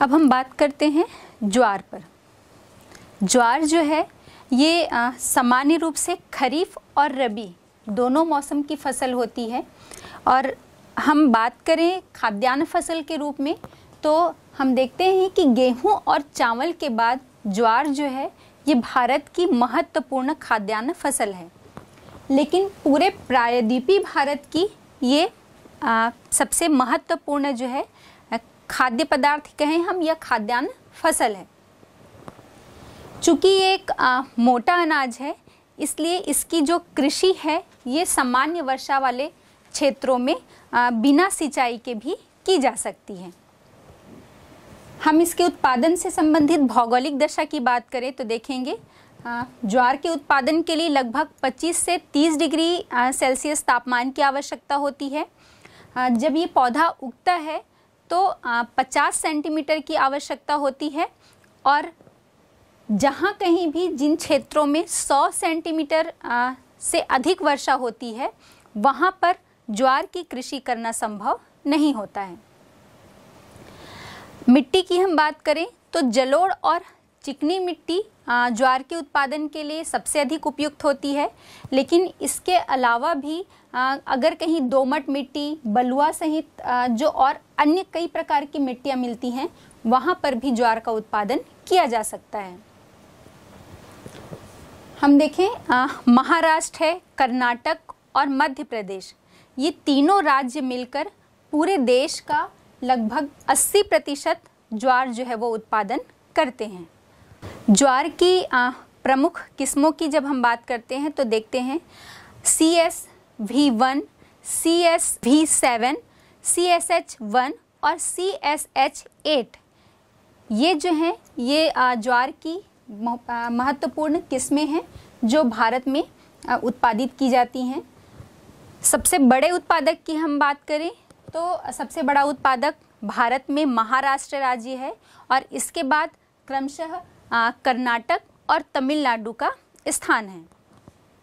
अब हम बात करते हैं ज्वार पर। ज्वार जो है ये सामान्य रूप से खरीफ और रबी दोनों मौसम की फ़सल होती है। और हम बात करें खाद्यान्न फ़सल के रूप में तो हम देखते हैं कि गेहूँ और चावल के बाद ज्वार जो है ये भारत की महत्वपूर्ण खाद्यान्न फ़सल है। लेकिन पूरे प्रायद्वीपीय भारत की ये आ, सबसे महत्वपूर्ण जो है खाद्य पदार्थ कहें हम या खाद्यान्न फ़सल है। चूँकि ये एक आ, मोटा अनाज है इसलिए इसकी जो कृषि है ये सामान्य वर्षा वाले क्षेत्रों में आ, बिना सिंचाई के भी की जा सकती है। हम इसके उत्पादन से संबंधित भौगोलिक दशा की बात करें तो देखेंगे ज्वार के उत्पादन के लिए लगभग 25 से 30 डिग्री सेल्सियस तापमान की आवश्यकता होती है। जब ये पौधा उगता है तो 50 सेंटीमीटर की आवश्यकता होती है और जहाँ कहीं भी जिन क्षेत्रों में 100 सेंटीमीटर से अधिक वर्षा होती है, वहाँ पर ज्वार की कृषि करना संभव नहीं होता है। मिट्टी की हम बात करें तो जलोड़ और चिकनी मिट्टी ज्वार के उत्पादन के लिए सबसे अधिक उपयुक्त होती है। लेकिन इसके अलावा भी अगर कहीं दोमट मिट्टी, बलुआ सहित जो और अन्य कई प्रकार की मिट्टियाँ मिलती हैं, वहाँ पर भी ज्वार का उत्पादन किया जा सकता है। हम देखें महाराष्ट्र है, कर्नाटक और मध्य प्रदेश। ये तीनों राज्य मिलकर पूरे देश का लगभग 80 प्रतिशत ज्वार जो है वो उत्पादन करते हैं। ज्वार की प्रमुख किस्मों की जब हम बात करते हैं तो देखते हैं। C S V one C S V seven C S H one और सी एस एच एट ये जो हैं, ये ज्वार की महत्वपूर्ण किस्में हैं, जो भारत में उत्पादित की जाती हैं। सबसे बड़े उत्पादक की हम बात करें तो सबसे बड़ा उत्पादक भारत में महाराष्ट्र राज्य है और इसके बाद क्रमशः कर्नाटक और तमिलनाडु का स्थान है।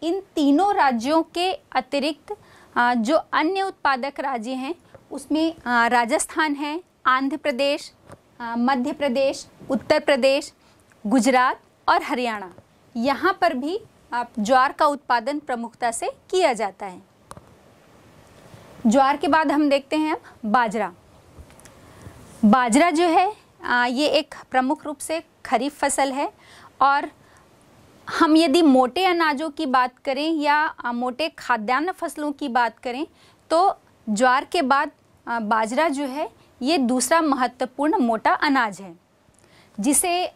इन तीनों राज्यों के अतिरिक्त जो अन्य उत्पादक राज्य हैं, उसमें राजस्थान है, आंध्र प्रदेश मध्य प्रदेश, उत्तर प्रदेश, गुजरात और हरियाणा। यहाँ पर भी आप ज्वार का उत्पादन प्रमुखता से किया जाता है। ज्वार के बाद हम देखते हैं बाजरा। बाजरा जो है ये एक प्रमुख रूप से खरीफ फ़सल है। और हम यदि मोटे अनाजों की बात करें या मोटे खाद्यान्न फ़सलों की बात करें तो ज्वार के बाद बाजरा जो है, ये दूसरा महत्वपूर्ण मोटा अनाज है, जिसे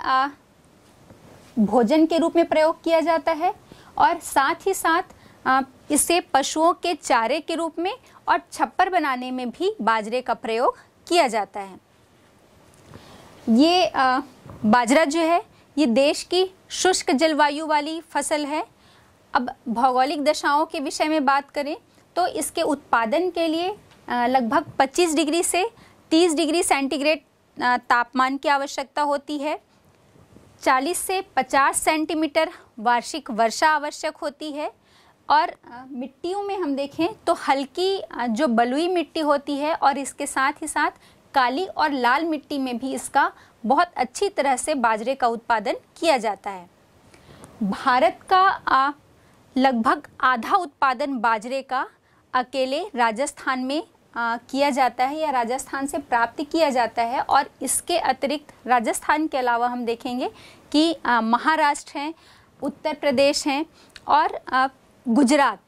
भोजन के रूप में प्रयोग किया जाता है और साथ ही साथ इसे पशुओं के चारे के रूप में और छप्पर बनाने में भी बाजरे का प्रयोग किया जाता है। ये बाजरा जो है, ये देश की शुष्क जलवायु वाली फ़सल है। अब भौगोलिक दशाओं के विषय में बात करें तो इसके उत्पादन के लिए लगभग 25 डिग्री से 30 डिग्री सेंटीग्रेड तापमान की आवश्यकता होती है। 40 से 50 सेंटीमीटर वार्षिक वर्षा आवश्यक होती है। और मिट्टियों में हम देखें तो हल्की जो बलुई मिट्टी होती है और इसके साथ ही साथ काली और लाल मिट्टी में भी इसका बहुत अच्छी तरह से बाजरे का उत्पादन किया जाता है। भारत का आ, लगभग आधा उत्पादन बाजरे का अकेले राजस्थान में आ, किया जाता है या राजस्थान से प्राप्त किया जाता है और इसके अतिरिक्त राजस्थान के अलावा हम देखेंगे कि महाराष्ट्र हैं उत्तर प्रदेश हैं और आ, गुजरात।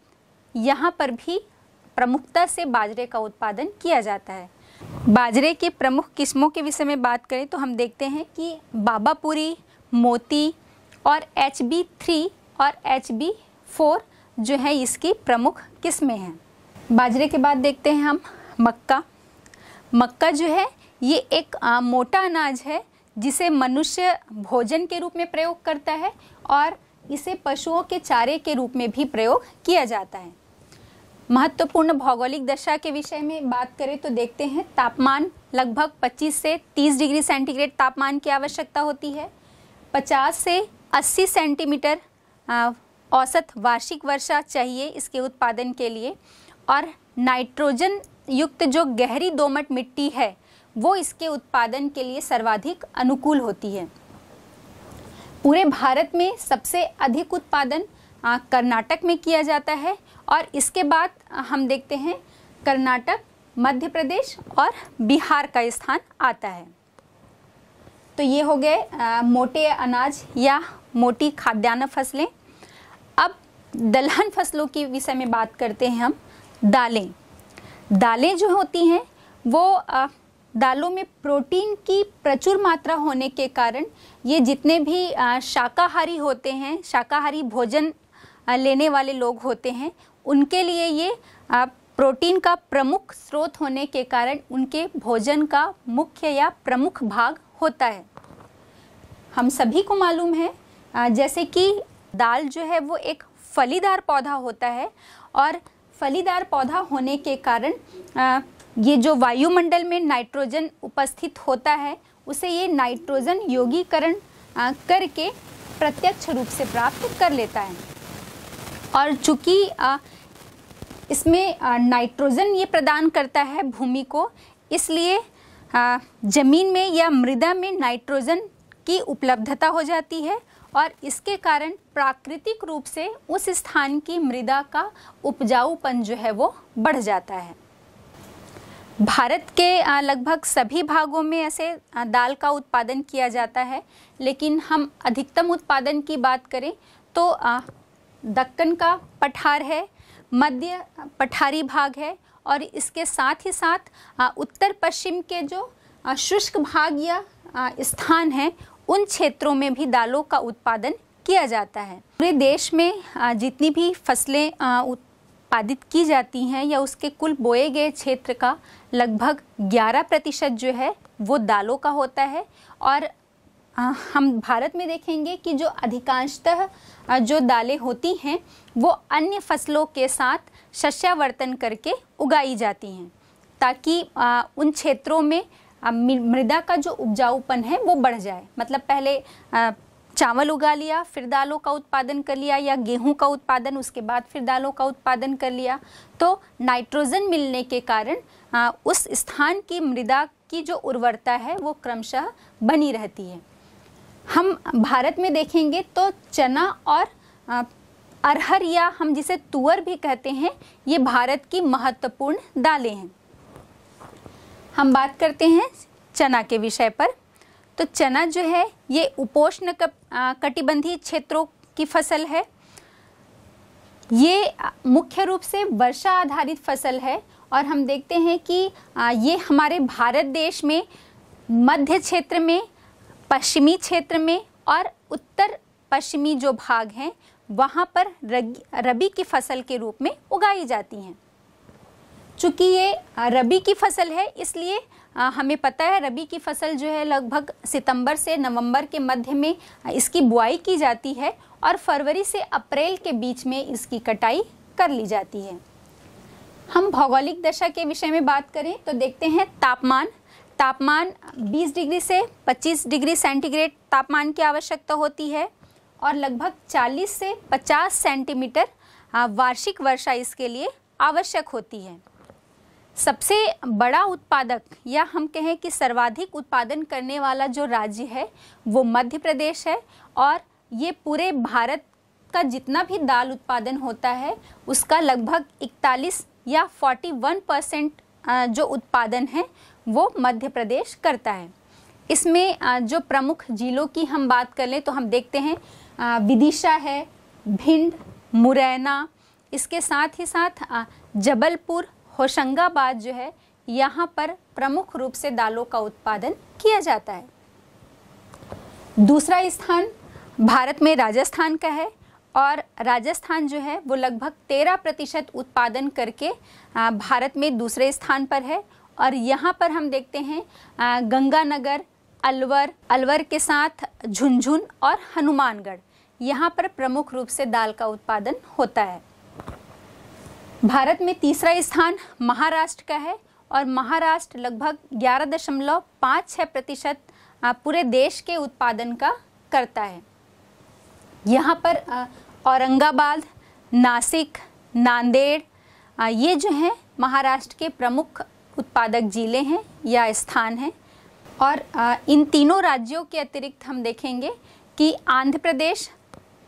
यहाँ पर भी प्रमुखता से बाजरे का उत्पादन किया जाता है। बाजरे के प्रमुख किस्मों के विषय में बात करें तो हम देखते हैं कि बाबापुरी मोती और एच बी थ्री और एच बी फोर जो है इसकी प्रमुख किस्में हैं। बाजरे के बाद देखते हैं हम मक्का। मक्का जो है ये एक आ, मोटा अनाज है जिसे मनुष्य भोजन के रूप में प्रयोग करता है और इसे पशुओं के चारे के रूप में भी प्रयोग किया जाता है। महत्वपूर्ण भौगोलिक दशा के विषय में बात करें तो देखते हैं, तापमान लगभग 25 से 30 डिग्री सेंटीग्रेड तापमान की आवश्यकता होती है। 50 से 80 सेंटीमीटर औसत वार्षिक वर्षा चाहिए इसके उत्पादन के लिए। और नाइट्रोजन युक्त जो गहरी दोमट मिट्टी है, वो इसके उत्पादन के लिए सर्वाधिक अनुकूल होती है। पूरे भारत में सबसे अधिक उत्पादन कर्नाटक में किया जाता है। और इसके बाद हम देखते हैं कर्नाटक मध्य प्रदेश और बिहार का स्थान आता है। तो ये हो गए मोटे अनाज या मोटी खाद्यान्न फ़सलें। अब दलहन फ़सलों के विषय में बात करते हैं हम दालें। दालें जो होती हैं वो आ, दालों में प्रोटीन की प्रचुर मात्रा होने के कारण ये जितने भी शाकाहारी होते हैं शाकाहारी भोजन लेने वाले लोग होते हैं, उनके लिए ये प्रोटीन का प्रमुख स्रोत होने के कारण उनके भोजन का मुख्य या प्रमुख भाग होता है। हम सभी को मालूम है जैसे कि दाल जो है वो एक फलीदार पौधा होता है और फलीदार पौधा होने के कारण ये जो वायुमंडल में नाइट्रोजन उपस्थित होता है, उसे ये नाइट्रोजन योगीकरण करके प्रत्यक्ष रूप से प्राप्त कर लेता है। और चूँकि इसमें नाइट्रोजन ये प्रदान करता है भूमि को, इसलिए ज़मीन में या मृदा में नाइट्रोजन की उपलब्धता हो जाती है और इसके कारण प्राकृतिक रूप से उस स्थान की मृदा का उपजाऊपन जो है वो बढ़ जाता है। भारत के लगभग सभी भागों में ऐसे दाल का उत्पादन किया जाता है, लेकिन हम अधिकतम उत्पादन की बात करें तो दक्कन का पठार है, मध्य पठारी भाग है और इसके साथ ही साथ उत्तर पश्चिम के जो शुष्क भाग या स्थान है, उन क्षेत्रों में भी दालों का उत्पादन किया जाता है। पूरे देश में जितनी भी फ़सलें उत्पादित की जाती हैं या उसके कुल बोए गए क्षेत्र का लगभग 11 प्रतिशत जो है, वो दालों का होता है और हम भारत में देखेंगे कि जो अधिकांशतः जो दालें होती हैं, वो अन्य फ़सलों के साथ शस्यावर्तन करके उगाई जाती हैं, ताकि उन क्षेत्रों में मृदा का जो उपजाऊपन है वो बढ़ जाए। मतलब पहले चावल उगा लिया, फिर दालों का उत्पादन कर लिया या गेहूँ का उत्पादन, उसके बाद फिर दालों का उत्पादन कर लिया तो नाइट्रोजन मिलने के कारण उस स्थान की मृदा की जो उर्वरता है वो क्रमशः बनी रहती है। हम भारत में देखेंगे तो चना और अरहर या हम जिसे तुअर भी कहते हैं, ये भारत की महत्वपूर्ण दालें हैं। हम बात करते हैं चना के विषय पर। तो चना जो है, ये उपोष्ण कटिबंधीय क्षेत्रों की फ़सल है। ये मुख्य रूप से वर्षा आधारित फ़सल है और हम देखते हैं कि ये हमारे भारत देश में मध्य क्षेत्र में पश्चिमी क्षेत्र में और उत्तर पश्चिमी जो भाग हैं, वहाँ पर रबी की फ़सल के रूप में उगाई जाती हैं। चूँकि ये रबी की फ़सल है, इसलिए हमें पता है रबी की फ़सल जो है लगभग सितंबर से नवंबर के मध्य में इसकी बुआई की जाती है और फरवरी से अप्रैल के बीच में इसकी कटाई कर ली जाती है। हम भौगोलिक दशा के विषय में बात करें तो देखते हैं तापमान तापमान 20 डिग्री से 25 डिग्री सेंटीग्रेड तापमान की आवश्यकता होती है और लगभग 40 से 50 सेंटीमीटर वार्षिक वर्षा इसके लिए आवश्यक होती है। सबसे बड़ा उत्पादक या हम कहें कि सर्वाधिक उत्पादन करने वाला जो राज्य है, वो मध्य प्रदेश है और ये पूरे भारत का जितना भी दाल उत्पादन होता है, उसका लगभग 41 या 41 परसेंट जो उत्पादन है वो मध्य प्रदेश करता है। इसमें जो प्रमुख जिलों की हम बात कर लें तो हम देखते हैं विदिशा है, भिंड, मुरैना, इसके साथ ही साथ जबलपुर, होशंगाबाद जो है, यहाँ पर प्रमुख रूप से दालों का उत्पादन किया जाता है। दूसरा स्थान भारत में राजस्थान का है और राजस्थान जो है, वो लगभग तेरह प्रतिशत उत्पादन करके भारत में दूसरे स्थान पर है और यहाँ पर हम देखते हैं गंगानगर, अलवर अलवर के साथ झुंझुन और हनुमानगढ़। यहाँ पर प्रमुख रूप से दाल का उत्पादन होता है। भारत में तीसरा स्थान महाराष्ट्र का है और महाराष्ट्र लगभग ग्यारह दशमलव पाँच छः प्रतिशत पूरे देश के उत्पादन का करता है। यहाँ पर औरंगाबाद, नासिक, नांदेड़ ये जो हैं महाराष्ट्र के प्रमुख उत्पादक ज़िले हैं या स्थान हैं। और इन तीनों राज्यों के अतिरिक्त हम देखेंगे कि आंध्र प्रदेश,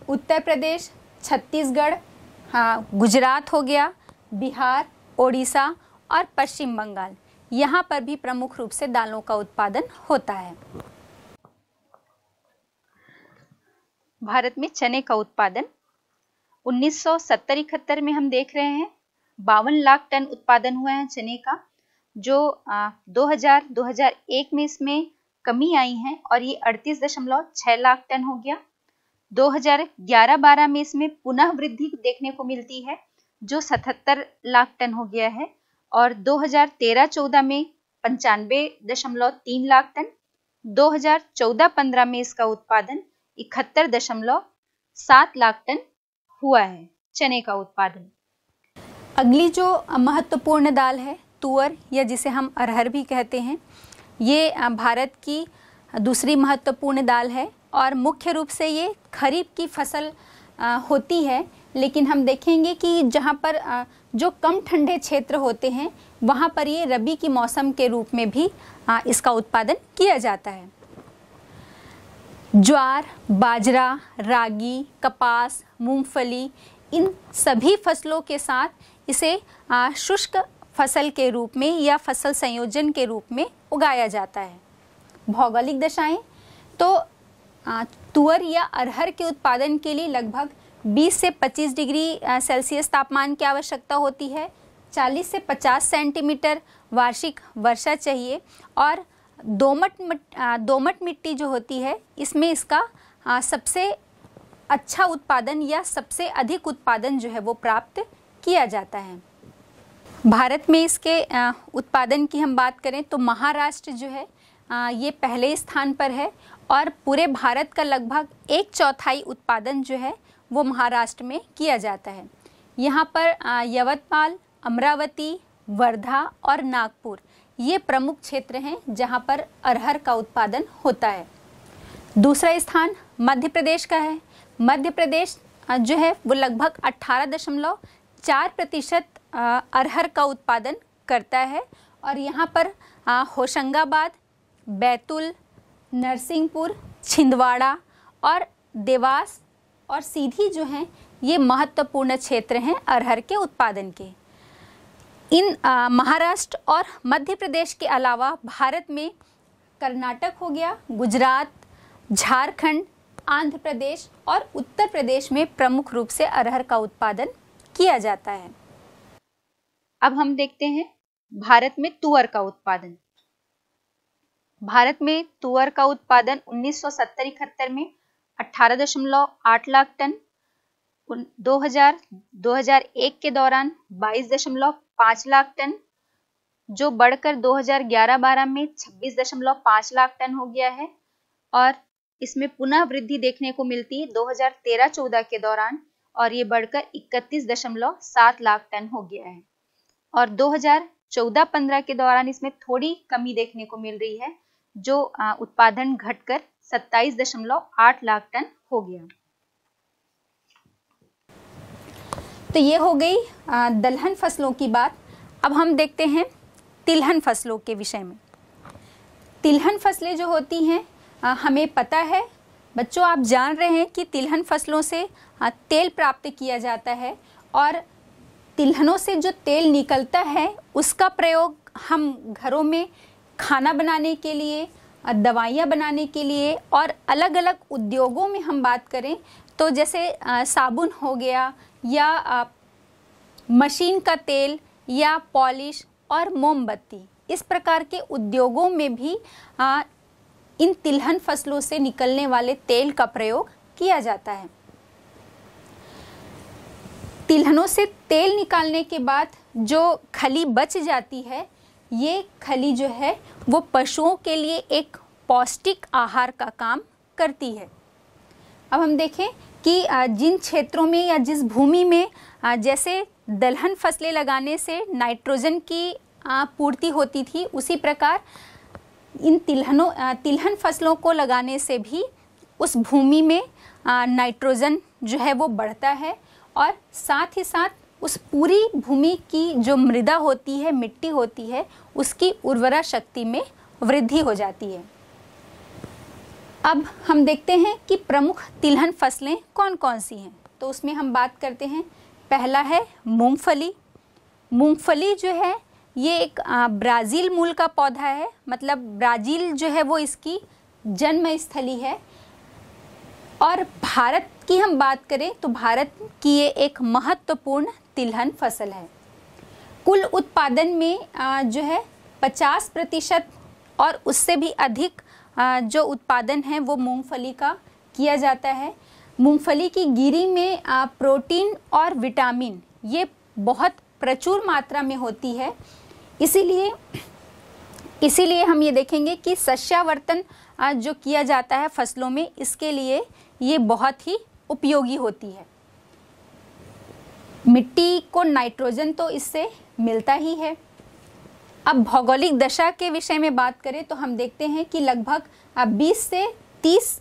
उत्तर प्रदेश, छत्तीसगढ़ हाँ गुजरात हो गया, बिहार, ओडिशा और पश्चिम बंगाल। यहाँ पर भी प्रमुख रूप से दालों का उत्पादन होता है। भारत में चने का उत्पादन 1970 में हम देख रहे हैं। बावन लाख टन उत्पादन हुआ है चने का। जो आ, 2000 2001 में इसमें कमी आई है और ये अड़तीस दशमलव छह लाख टन हो गया। 2011-12 में इसमें पुनः वृद्धि देखने को मिलती है जो 77 लाख टन हो गया है। और 2013-14 में पंचानवे दशमलव तीन लाख टन 2014-15 में इसका उत्पादन इकहत्तर दशमलव सात लाख टन हुआ है चने का उत्पादन। अगली जो महत्वपूर्ण दाल है तुअर या जिसे हम अरहर भी कहते हैं, ये भारत की दूसरी महत्वपूर्ण दाल है और मुख्य रूप से ये खरीफ की फ़सल होती है। लेकिन हम देखेंगे कि जहाँ पर जो कम ठंडे क्षेत्र होते हैं, वहाँ पर ये रबी की मौसम के रूप में भी इसका उत्पादन किया जाता है। ज्वार, बाजरा, रागी, कपास, मूंगफली, इन सभी फ़सलों के साथ इसे शुष्क फ़सल के रूप में या फ़सल संयोजन के रूप में उगाया जाता है। भौगोलिक दशाएँ तो तुअर या अरहर के उत्पादन के लिए लगभग 20 से 25 डिग्री सेल्सियस तापमान की आवश्यकता होती है। 40 से 50 सेंटीमीटर वार्षिक वर्षा चाहिए और दोमट दोमट मिट्टी जो होती है, इसमें इसका सबसे अच्छा उत्पादन या सबसे अधिक उत्पादन जो है वो प्राप्त किया जाता है। भारत में इसके उत्पादन की हम बात करें तो महाराष्ट्र जो है ये पहले स्थान पर है और पूरे भारत का लगभग एक चौथाई उत्पादन जो है वो महाराष्ट्र में किया जाता है। यहाँ पर यवतमाल, अमरावती, वर्धा और नागपुर ये प्रमुख क्षेत्र हैं जहाँ पर अरहर का उत्पादन होता है। दूसरा स्थान मध्य प्रदेश का है। मध्य प्रदेश जो है वो लगभग अट्ठारह दशमलव चार प्रतिशत अरहर का उत्पादन करता है और यहाँ पर होशंगाबाद, बैतूल, नरसिंहपुर, छिंदवाड़ा और देवास और सीधी जो हैं, ये महत्वपूर्ण क्षेत्र हैं अरहर के उत्पादन के। इन महाराष्ट्र और मध्य प्रदेश के अलावा भारत में कर्नाटक हो गया, गुजरात, झारखंड, आंध्र प्रदेश और उत्तर प्रदेश में प्रमुख रूप से अरहर का उत्पादन किया जाता है। अब हम देखते हैं भारत में तुअर का उत्पादन। भारत में तुअर का उत्पादन उन्नीस सौ में अठारह दशमलव आठ लाख टन 2000 2001 के दौरान बाईस दशमलव पाँच लाख टन, जो बढ़कर 2011-12 में छब्बीस दशमलव पाँच लाख टन हो गया है। और इसमें पुनः वृद्धि देखने को मिलती है 2013-14 के दौरान, और ये बढ़कर इकतीस दशमलव सात लाख टन हो गया है। और 2014-15 के दौरान इसमें थोड़ी कमी देखने को मिल रही है, जो उत्पादन घटकर सत्ताईस दशमलव आठ लाख टन हो गया। तो ये हो गई दलहन फ़सलों की बात। अब हम देखते हैं तिलहन फ़सलों के विषय में। तिलहन फ़सलें जो होती हैं हमें पता है, बच्चों आप जान रहे हैं कि तिलहन फ़सलों से तेल प्राप्त किया जाता है और तिलहनों से जो तेल निकलता है, उसका प्रयोग हम घरों में खाना बनाने के लिए दवाइयाँ बनाने के लिए और अलग अलग उद्योगों में हम बात करें तो जैसे साबुन हो गया या मशीन का तेल या पॉलिश और मोमबत्ती। इस प्रकार के उद्योगों में भी इन तिलहन फ़सलों से निकलने वाले तेल का प्रयोग किया जाता है। तिलहनों से तेल निकालने के बाद जो खली बच जाती है, ये खली जो है, वो पशुओं के लिए एक पौष्टिक आहार का काम करती है। अब हम देखें कि जिन क्षेत्रों में या जिस भूमि में जैसे दलहन फ़सलें लगाने से नाइट्रोजन की पूर्ति होती थी, उसी प्रकार इन तिलहनों तिलहन फ़सलों को लगाने से भी उस भूमि में नाइट्रोजन जो है, वो बढ़ता है। और साथ ही साथ उस पूरी भूमि की जो मृदा होती है, मिट्टी होती है, उसकी उर्वरा शक्ति में वृद्धि हो जाती है। अब हम देखते हैं कि प्रमुख तिलहन फ़सलें कौन कौन सी हैं। तो उसमें हम बात करते हैं। पहला है मूंगफली। मूंगफली जो है, ये एक ब्राज़ील मूल का पौधा है। मतलब ब्राज़ील जो है, वो इसकी जन्म स्थली है। और भारत की हम बात करें तो भारत की ये एक महत्वपूर्ण तिलहन फ़सल है। कुल उत्पादन में जो है 50 प्रतिशत और उससे भी अधिक जो उत्पादन है वो मूंगफली का किया जाता है। मूंगफली की गिरी में प्रोटीन और विटामिन ये बहुत प्रचुर मात्रा में होती है। इसीलिए इसीलिए हम ये देखेंगे कि सस्यावर्तन जो किया जाता है फ़सलों में, इसके लिए ये बहुत ही उपयोगी होती है। मिट्टी को नाइट्रोजन तो इससे मिलता ही है। अब भौगोलिक दशा के विषय में बात करें तो हम देखते हैं कि लगभग 20 से 30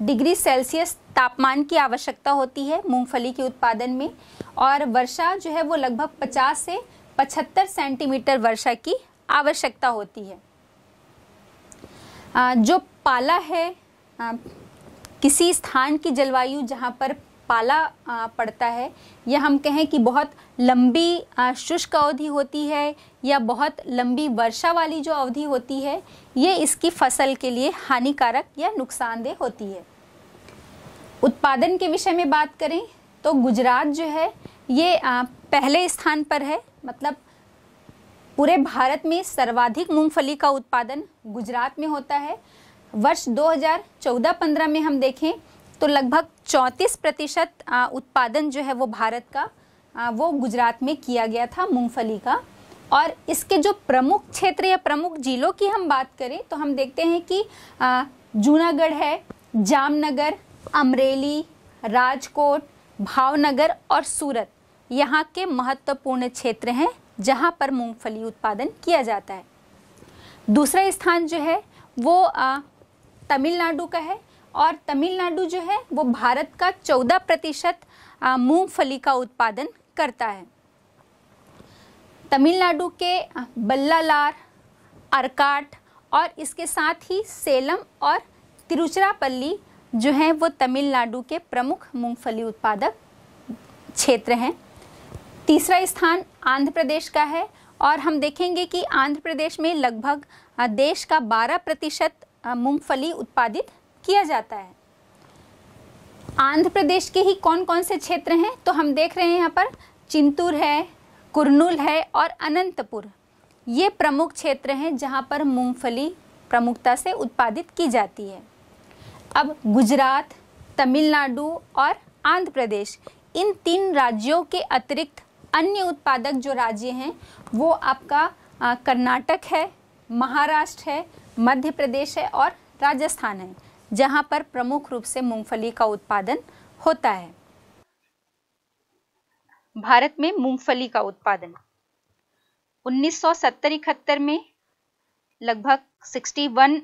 डिग्री सेल्सियस तापमान की आवश्यकता होती है मूंगफली के उत्पादन में और वर्षा जो है वो लगभग 50 से 75 सेंटीमीटर वर्षा की आवश्यकता होती है। जो पाला है किसी स्थान की जलवायु जहाँ पर पाला पड़ता है, या हम कहें कि बहुत लंबी शुष्क अवधि होती है, या बहुत लंबी वर्षा वाली जो अवधि होती है, ये इसकी फ़सल के लिए हानिकारक या नुकसानदेह होती है। उत्पादन के विषय में बात करें तो गुजरात जो है, ये पहले स्थान पर है मतलब पूरे भारत में सर्वाधिक मूंगफली का उत्पादन गुजरात में होता है। वर्ष 2014-15 में हम देखें तो लगभग 34 प्रतिशत उत्पादन जो है वो भारत का वो गुजरात में किया गया था, मूंगफली का। और इसके जो प्रमुख क्षेत्र या प्रमुख जिलों की हम बात करें तो हम देखते हैं कि जूनागढ़ है, जामनगर, अमरेली, राजकोट, भावनगर और सूरत यहाँ के महत्वपूर्ण क्षेत्र हैं, जहाँ पर मूंगफली उत्पादन किया जाता है। दूसरा स्थान जो है, वो तमिलनाडु का है और तमिलनाडु जो है, वो भारत का 14 प्रतिशत मूंगफली का उत्पादन करता है। तमिलनाडु के बल्लालार अरकाट और इसके साथ ही सेलम और तिरुचिरापल्ली जो हैं, वो तमिलनाडु के प्रमुख मूंगफली उत्पादक क्षेत्र हैं। तीसरा स्थान आंध्र प्रदेश का है और हम देखेंगे कि आंध्र प्रदेश में लगभग देश का 12 प्रतिशत मूंगफली उत्पादित किया जाता है। आंध्र प्रदेश के ही कौन कौन से क्षेत्र हैं? तो हम देख रहे हैं यहाँ पर चिंतूर है, कुरनूल है और अनंतपुर। ये प्रमुख क्षेत्र हैं जहाँ पर मूंगफली प्रमुखता से उत्पादित की जाती है। अब गुजरात, तमिलनाडु और आंध्र प्रदेश, इन तीन राज्यों के अतिरिक्त अन्य उत्पादक जो राज्य हैं, वो आपका कर्नाटक है, महाराष्ट्र है मध्य प्रदेश है और राजस्थान है, जहाँ पर प्रमुख रूप से मूंगफली का उत्पादन होता है। भारत में मूंगफली का उत्पादन 1970 में लगभग 61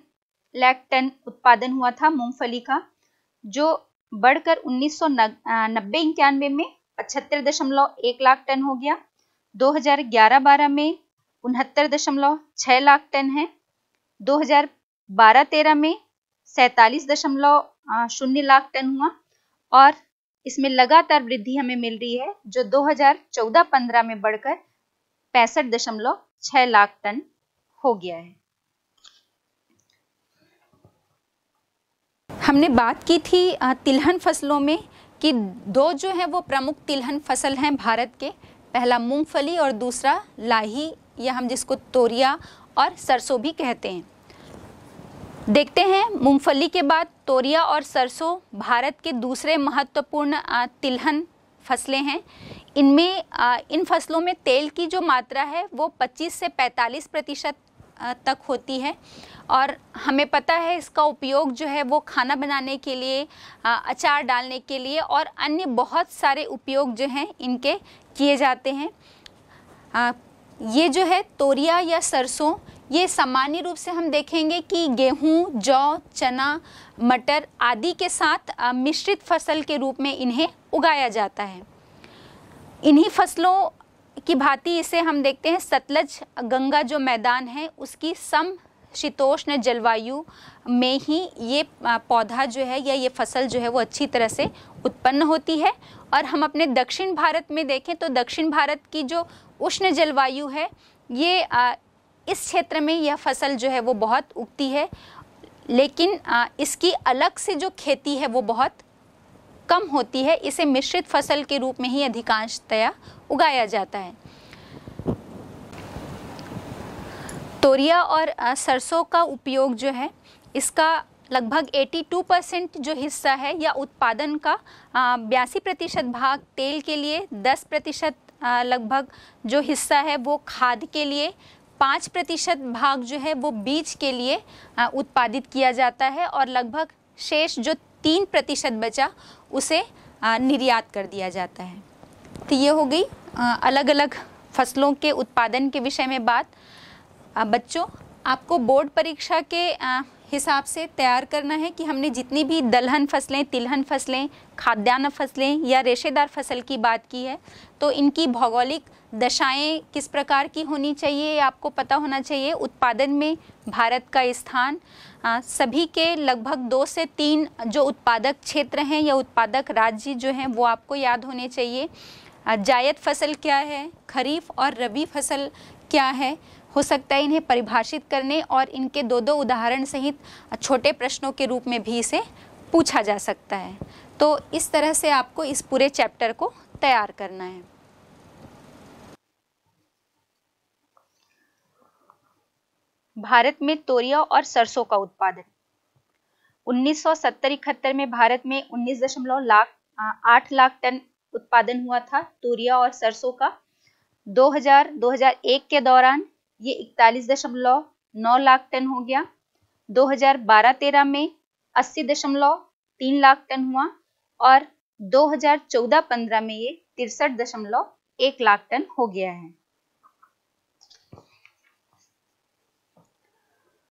लाख टन उत्पादन हुआ था मूंगफली का, जो बढ़कर उन्नीस सौ नब्बे इक्यानवे में पचहत्तर दशमलव एक लाख टन हो गया। 2011-12 में उनहत्तर दशमलव छः लाख टन है। 2012-13 में सैतालीस दशमलव शून्य लाख टन हुआ और इसमें लगातार वृद्धि हमें मिल रही है, जो 2014-15 में बढ़कर पैंसठ दशमलव छह लाख टन हो गया है। हमने बात की थी तिलहन फ़सलों में कि दो जो है वो प्रमुख तिलहन फ़सल हैं भारत के, पहला मूंगफली और दूसरा लाही, या हम जिसको तोरिया और सरसों भी कहते हैं। देखते हैं, मूंगफली के बाद तोरिया और सरसों भारत के दूसरे महत्वपूर्ण तिलहन फ़सलें हैं। इनमें इन फ़सलों में तेल की जो मात्रा है, वो 25 से 45 प्रतिशत तक होती है। और हमें पता है, इसका उपयोग जो है, वो खाना बनाने के लिए अचार डालने के लिए और अन्य बहुत सारे उपयोग जो हैं, इनके किए जाते हैं। ये जो है तोरिया या सरसों ये सामान्य रूप से हम देखेंगे कि गेहूँ, जौ चना मटर आदि के साथ मिश्रित फ़सल के रूप में इन्हें उगाया जाता है। इन्हीं फ़सलों की भांति इसे हम देखते हैं सतलज गंगा जो मैदान है उसकी सम शीतोष्ण जलवायु में ही ये पौधा जो है या ये फ़सल जो है वो अच्छी तरह से उत्पन्न होती है और हम अपने दक्षिण भारत में देखें तो दक्षिण भारत की जो उष्ण जलवायु है ये आ, इस क्षेत्र में यह फ़सल जो है वो बहुत उगती है लेकिन आ, इसकी अलग से जो खेती है वो बहुत कम होती है। इसे मिश्रित फ़सल के रूप में ही अधिकांशतया उगाया जाता है। तोरिया और सरसों का उपयोग जो है इसका लगभग 82 परसेंट जो हिस्सा है या उत्पादन का बयासी प्रतिशत भाग तेल के लिए 10 प्रतिशत लगभग जो हिस्सा है वो खाद के लिए, पाँच प्रतिशत भाग जो है वो बीज के लिए उत्पादित किया जाता है और लगभग शेष जो तीन प्रतिशत बचा उसे निर्यात कर दिया जाता है। तो ये हो गई अलग अलग फ़सलों के उत्पादन के विषय में बात। बच्चों, आपको बोर्ड परीक्षा के हिसाब से तैयार करना है कि हमने जितनी भी दलहन फ़सलें, तिलहन फ़सलें, खाद्यान्न फ़सलें या रेशेदार फ़सल की बात की है तो इनकी भौगोलिक दशाएँ किस प्रकार की होनी चाहिए आपको पता होना चाहिए। उत्पादन में भारत का स्थान सभी के लगभग दो से तीन जो उत्पादक क्षेत्र हैं या उत्पादक राज्य जो हैं वो आपको याद होने चाहिए। जायद फ़सल क्या है? खरीफ और रबी फ़सल क्या है? हो सकता है इन्हें परिभाषित करने और इनके दो दो उदाहरण सहित छोटे प्रश्नों के रूप में भी इसे पूछा जा सकता है। तो इस तरह से आपको इस पूरे चैप्टर को तैयार करना है। भारत में तोरिया और सरसों का उत्पादन। 1970 में भारत में उन्नीस दशमलव लाख आठ लाख टन उत्पादन हुआ था तोरिया और सरसों का। 2000-2001 के दौरान ये इकतालीस दशमलव नौ लाख टन हो गया। 2012-13 में अस्सी दशमलव तीन लाख टन हुआ और 2014-15 में ये तिरसठ दशमलव एक लाख टन हो गया है।